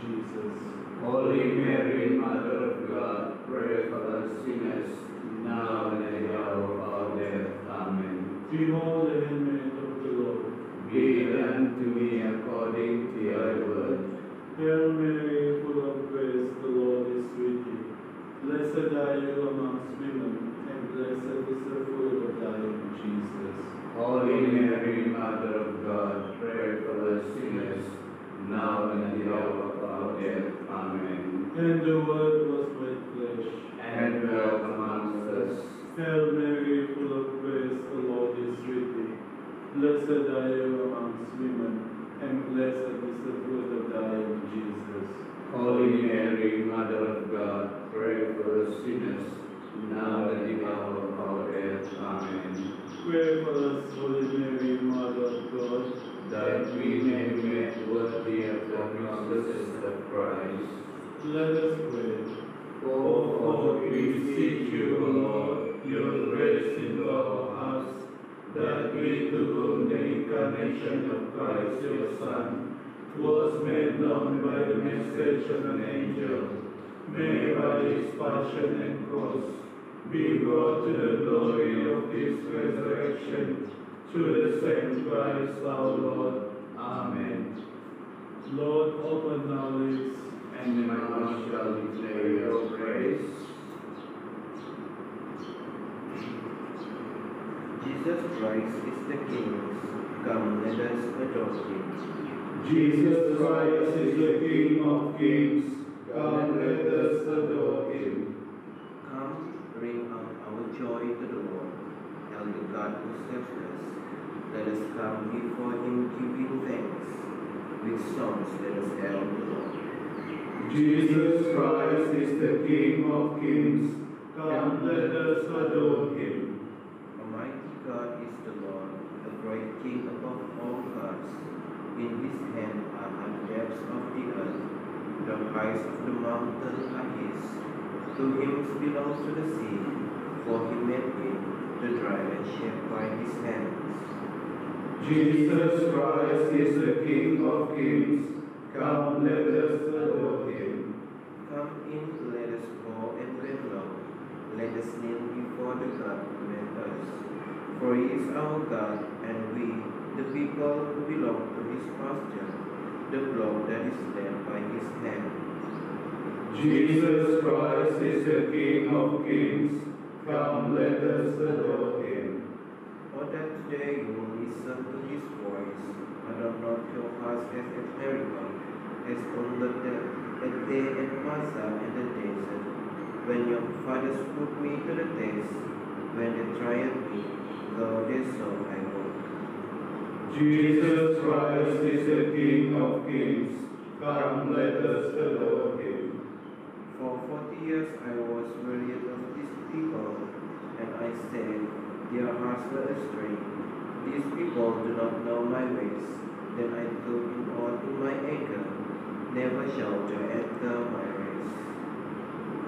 Jesus. Holy Mary, Mother of God, pray for us sinners, now and at the hour of our death. Amen. Behold the handmaid of the Lord. Be done to me according to your word. Hail Mary, full of grace, the Lord is with thee. Blessed are you amongst women, and blessed is the fruit of thy womb, Jesus. Holy Mary, Mother of God, pray for us sinners, now and at the hour Amen. And the Word was made flesh. And dwelt amongst us. Hail Mary, full of grace, the Lord is with thee. Blessed are you amongst women, and blessed is the fruit of thy womb, Jesus. Holy Mary, Mother of God, pray for us sinners, now and at the hour of our death. Amen. Pray for us, Holy Mary, Mother of God, That we may be made worthy of the promises of Christ. let us pray. O Lord, we beseech you, O Lord, your grace into our hearts, that we, whom the incarnation of Christ, your Son, was made known by the message of an angel, may by his passion and cross be brought to the glory of his resurrection, through the same Christ our Lord. Amen. Lord, open our lips, And my mouth shall declare your praise. Jesus Christ is the King. Come, let us adore him. Jesus Christ is the King of kings. Come, let us adore him. Come, bring out our joy to the Lord. Elder God who saves us, let us come before him giving thanks. With songs, let us hail the Lord. Jesus Christ is the King of kings. Come, let us adore him. Almighty God is the Lord, the great King above all gods. In his hand are the depths of the earth, the heights of the mountain are his. To him belongs to the sea, for he made it, the and shaped by his hands. Jesus Christ is the King of kings. Come, let us adore him. Come in, let us bow and low. Let us kneel before the God who made us. For he is our God, and we, the people who belong to his pasture, the flock that is led by his hand. Jesus Christ is the King of kings. Come, let us adore him. O that today you will listen to his voice, and not your hearts as at Meribah, as on the day that day at Massah and the desert, when your fathers put me to the test, when they tried me, though they saw my walk. Jesus Christ is the King of kings. Come, let us adore him. For forty years I was wearied of these people, and I said, Their hearts were astray. These people do not know my ways. Then I took in all to my anger, never shall they enter my race.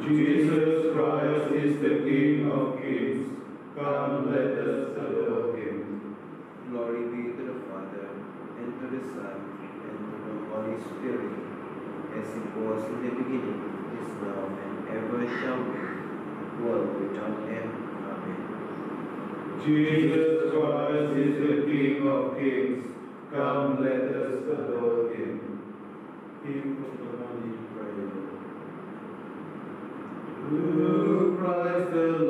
Jesus Christ is the King of kings. Come, let us adore him. Glory be to the Father, and to the Son, and to the Holy Spirit, as it was in the beginning, is now, and ever shall be, world without end. Jesus Christ is the King of kings. Come, let us adore him. Hymn of the Morning Prayer. Through Christ the Lord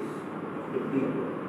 peace the peoples.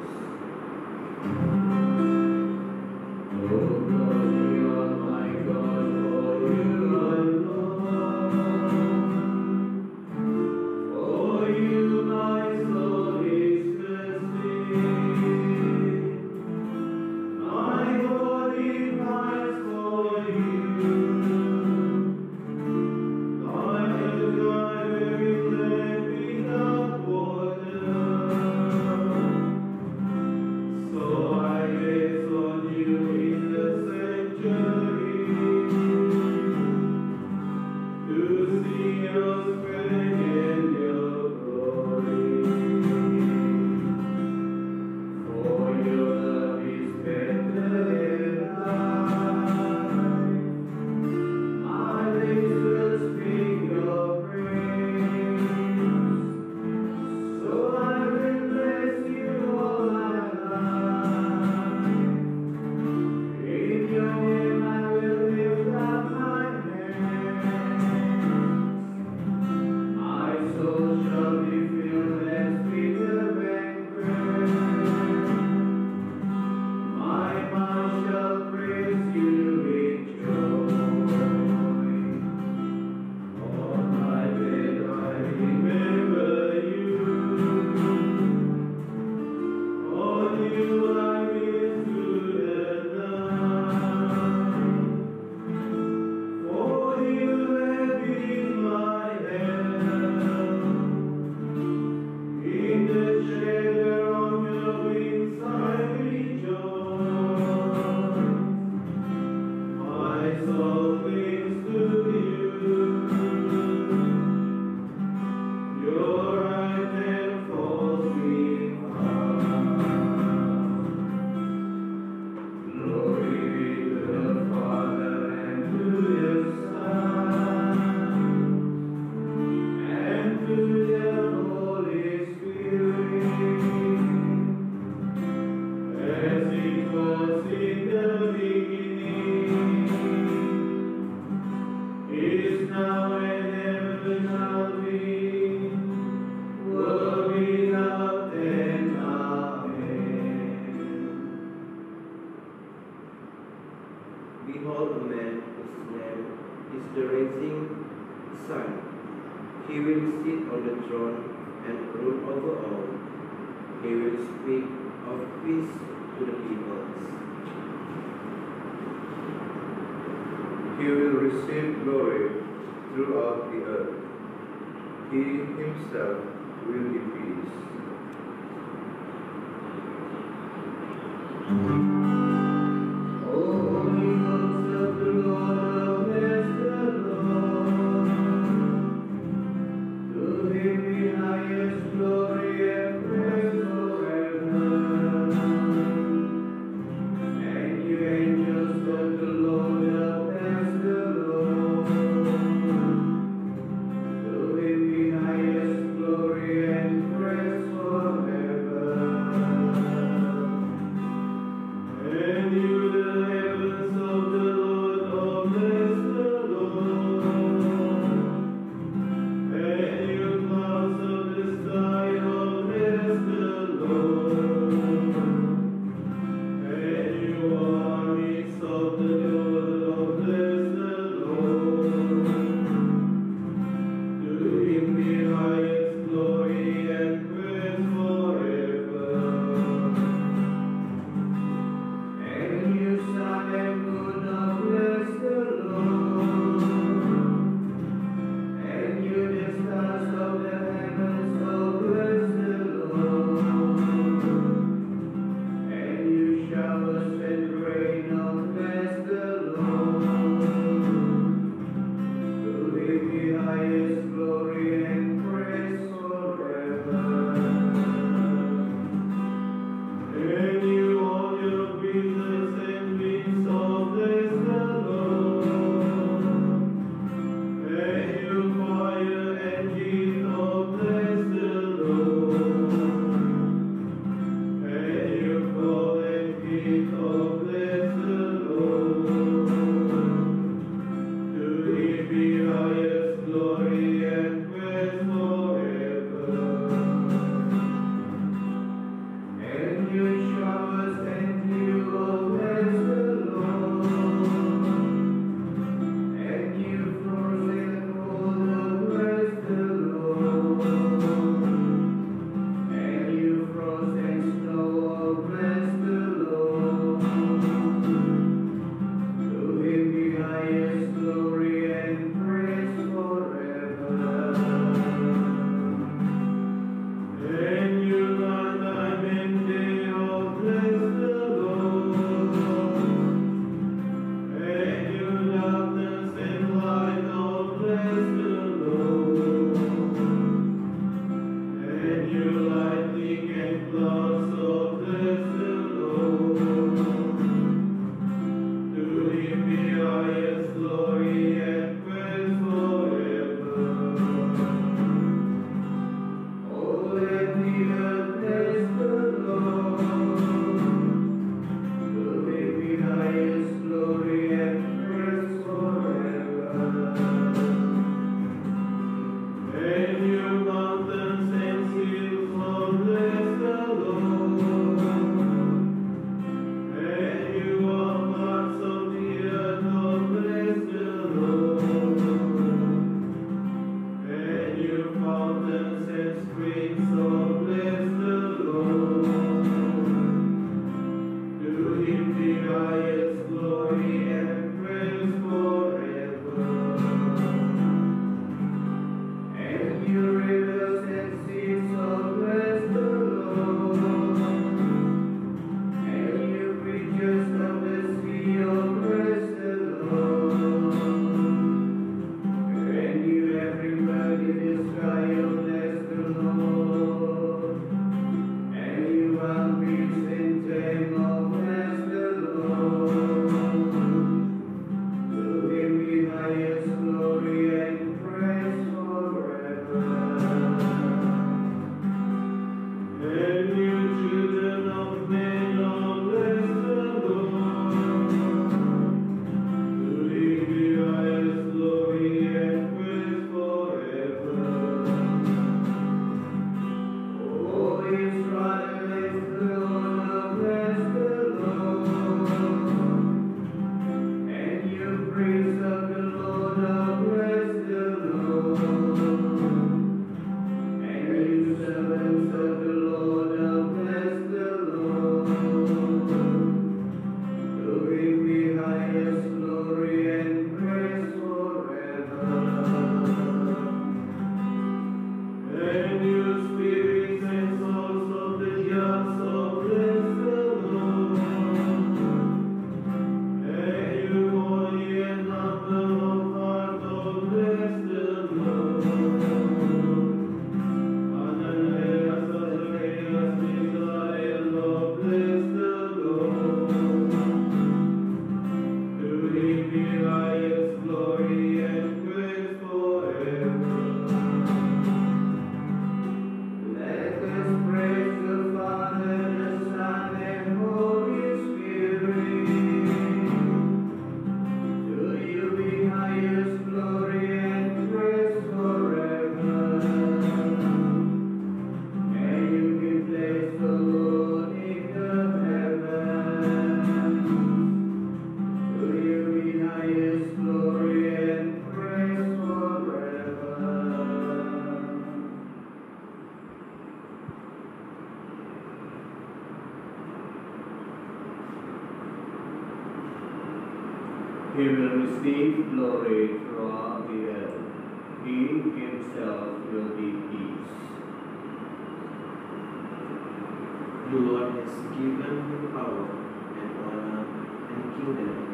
students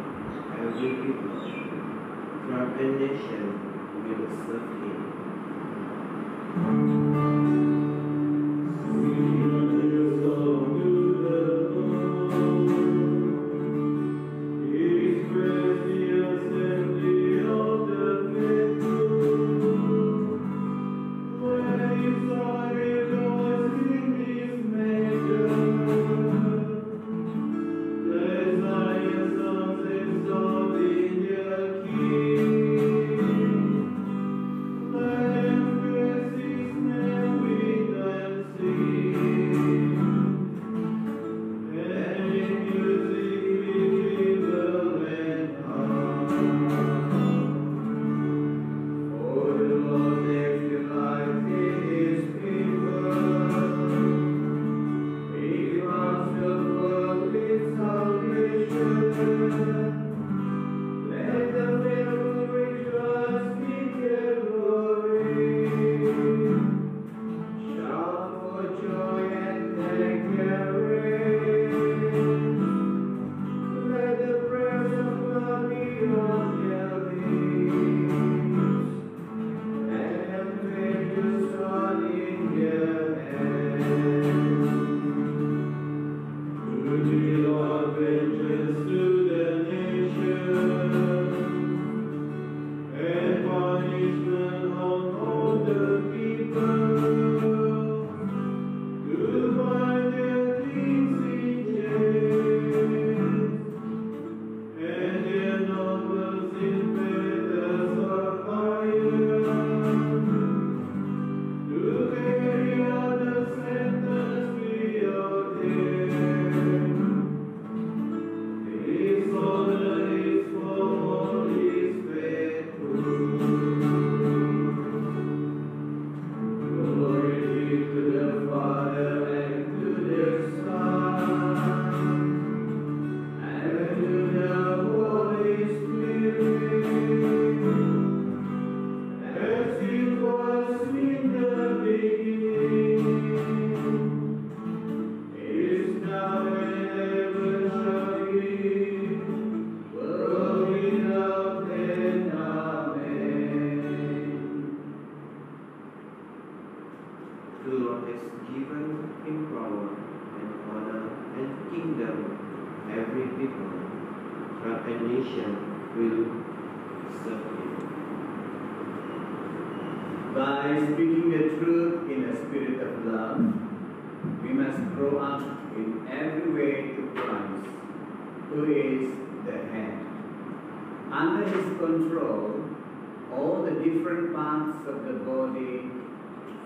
and you people from a nation will serve him.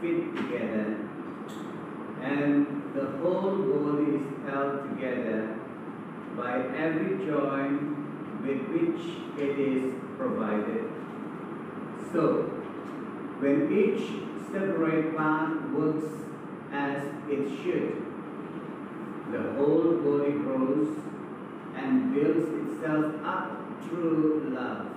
fit together and the whole body is held together by every joint with which it is provided. So, when each separate part works as it should, the whole body grows and builds itself up through love.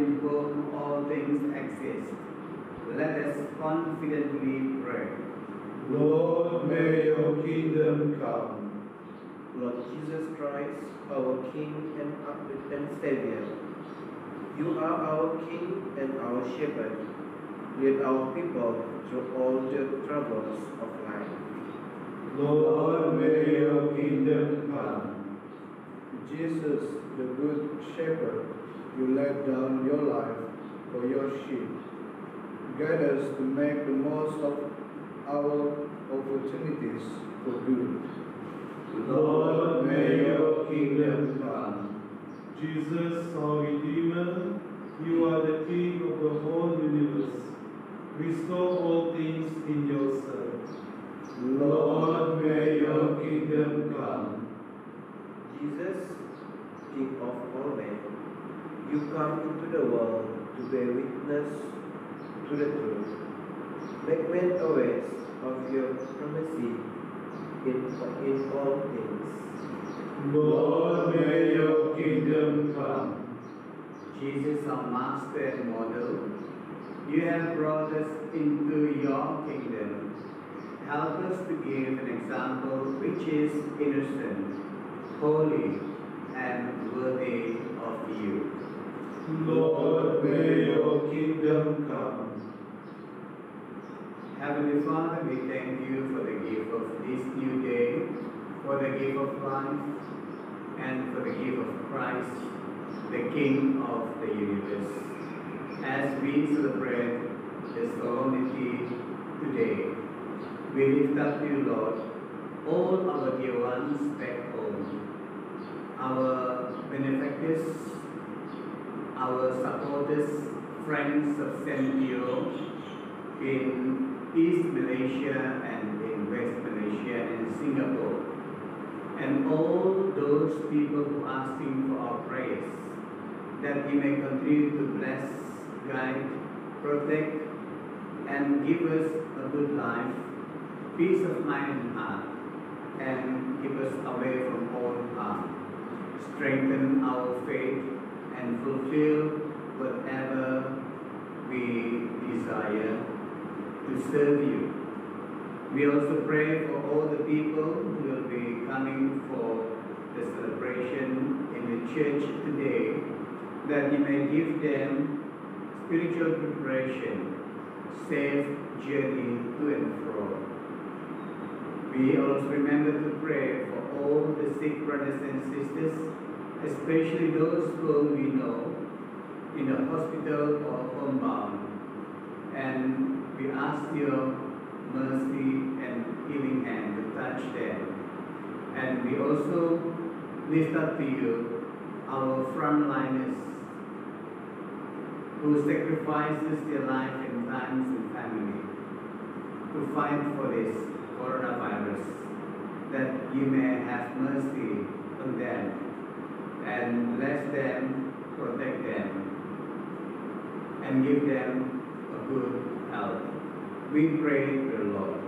In whom all things exist, let us confidently pray. Lord, may your kingdom come. Lord Jesus Christ, our King and, and Savior, you are our King and our Shepherd. Lead our people through all the troubles of life. Lord, may your kingdom come. Jesus, the Good Shepherd, you laid down your life for your sheep. Guide us to make the most of our opportunities for good. Lord, may your kingdom come. Jesus, our Redeemer, you are the King of the whole universe. Restore all things in yourself. Lord, may your kingdom come. Jesus, King of all men, you come into the world to bear witness to the truth. Make men aware of your primacy in, in all things. Lord, may your kingdom come. Jesus, our Master and model, you have brought us into your kingdom. Help us to give an example which is innocent, holy, and worthy of you. Lord, may your kingdom come. Heavenly Father, we thank you for the gift of this new day, for the gift of life, and for the gift of Christ, the King of the universe. As we celebrate the solemnity today, we lift up to you, Lord, all our dear ones back home, our benefactors, our supporters, friends of. Leo in East Malaysia and in West Malaysia and Singapore, and all those people who are asking for our prayers, that He may continue to bless, guide, protect, and give us a good life, peace of mind and heart, and keep us away from all harm. Strengthen our faith and fulfill whatever we desire to serve you. We also pray for all the people who will be coming for the celebration in the church today, that you may give them spiritual preparation, safe journey to and fro. We also remember to pray for all the sick brothers and sisters, especially those whom we know in the hospital or homebound. And we ask your mercy and healing hand to touch them. And we also lift up to you our frontliners who sacrifices their life and times and family to fight for this coronavirus, that you may have mercy on them and bless them, protect them, and give them a good health. We pray to the Lord.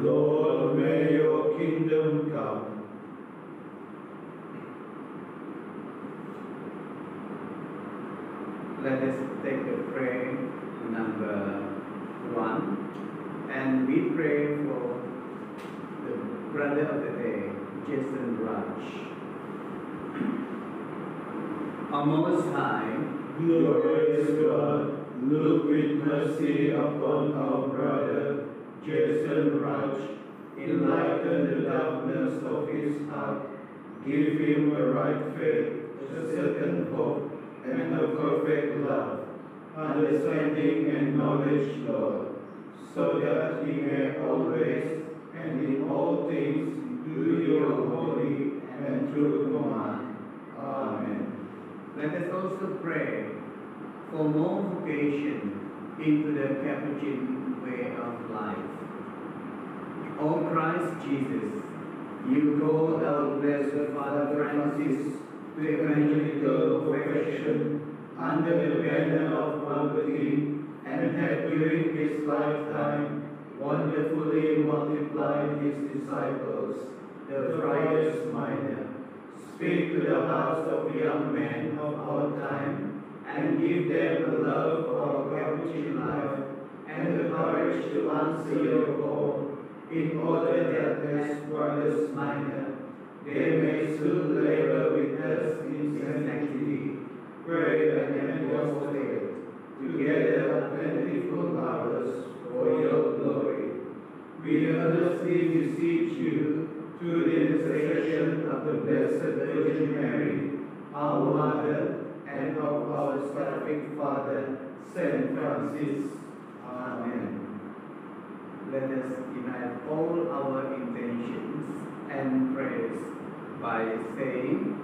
Lord, may your kingdom come. Let us take a prayer number one. And we pray for the brother of the day, Jason Raj. Our Most High, Glorious God, look with mercy upon our brother Jason Raj. Enlighten the darkness of his heart. Give him a right faith, a certain hope, and a perfect love, understanding and knowledge, Lord, so that he may always and in all things do your holy and true command. Amen. Let us also pray for more vocation into the Capuchin way of life. O Christ Jesus, you called our blessed Father Francis to evangelical profession under the banner of poverty and had during his lifetime wonderfully multiplied his disciples, the Friars Minor. Speak to the hearts of young men of our time and give them a love for Capuchin life and the courage to answer your call in order that as Brothers Minor they may soon labor with us in sanctity, prayer and gospel, together plentiful harvest for your glory. We earnestly the intercession of the Blessed Virgin Mary, our Mother, and of our servant Father, Saint Francis. Amen. Let us unite all our intentions and prayers by saying,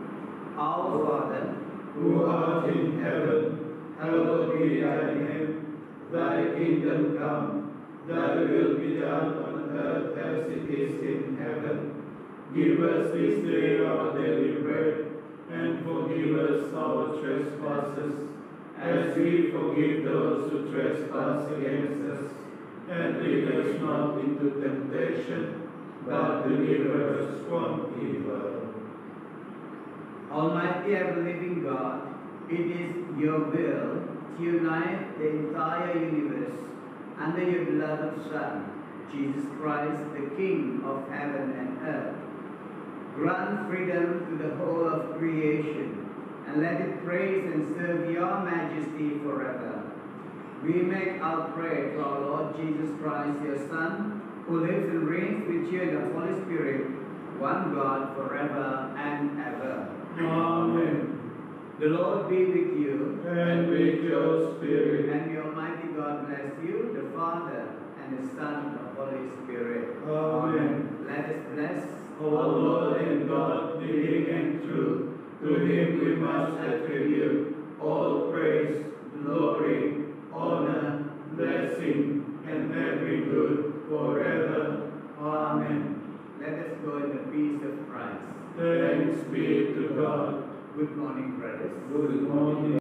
Our Father, who art in heaven, hallowed be thy name. Thy kingdom come, thy will be done on earth as it is in heaven. Give us this day our daily bread, and forgive us our trespasses, as we forgive those who trespass against us. And lead us not into temptation, but deliver us from evil. Almighty ever living God, it is your will to unite the entire universe under your beloved Son, Jesus Christ, the King of heaven and earth. Grant freedom to the whole of creation, and let it praise and serve your majesty forever. We make our prayer to our Lord Jesus Christ, your Son, who lives and reigns with you in the Holy Spirit, one God forever and ever. Amen. The Lord be with you, And with your spirit. and may Almighty God bless you, the Father, and the Son, and the Holy Spirit. Amen. Let us bless O Lord and God, living and true, to him we must attribute all praise, glory, honor, blessing, and every good forever. Amen. Let us go in the peace of Christ. Thanks be to God. Good morning, brothers. Good morning.